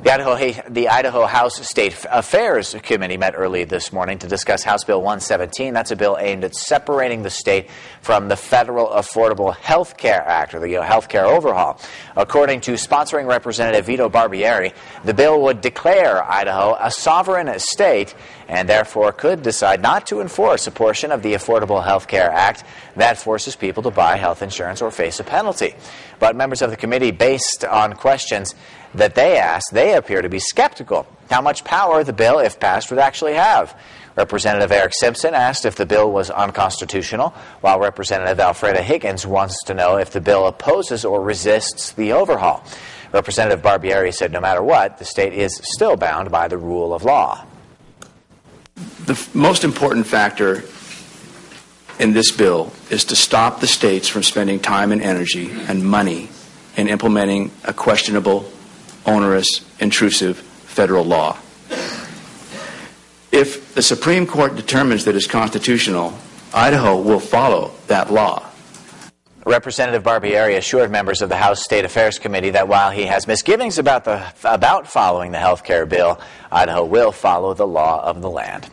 The Idaho, the Idaho House State Affairs Committee met early this morning to discuss House Bill 117. That's a bill aimed at separating the state from the Federal Affordable Health Care Act, or the uh, Health Care Overhaul. According to sponsoring Representative Vito Barbieri, the bill would declare Idaho a sovereign state and therefore could decide not to enforce a portion of the Affordable Health Care Act that forces people to buy health insurance or face a penalty. But members of the committee, based on questions that they asked, they appear to be skeptical how much power the bill, if passed, would actually have. Representative Erik Simpson asked if the bill was unconstitutional, while Representative Elfreda Higgins wants to know if the bill opposes or resists the overhaul. Representative Barbieri said no matter what, the state is still bound by the rule of law. The f- most important factor in this bill is to stop the states from spending time and energy and money in implementing a questionable onerous, intrusive federal law. If the Supreme Court determines that it's constitutional, Idaho will follow that law. Representative Barbieri assured members of the House State Affairs Committee that while he has misgivings about, the, about following the health care bill, Idaho will follow the law of the land.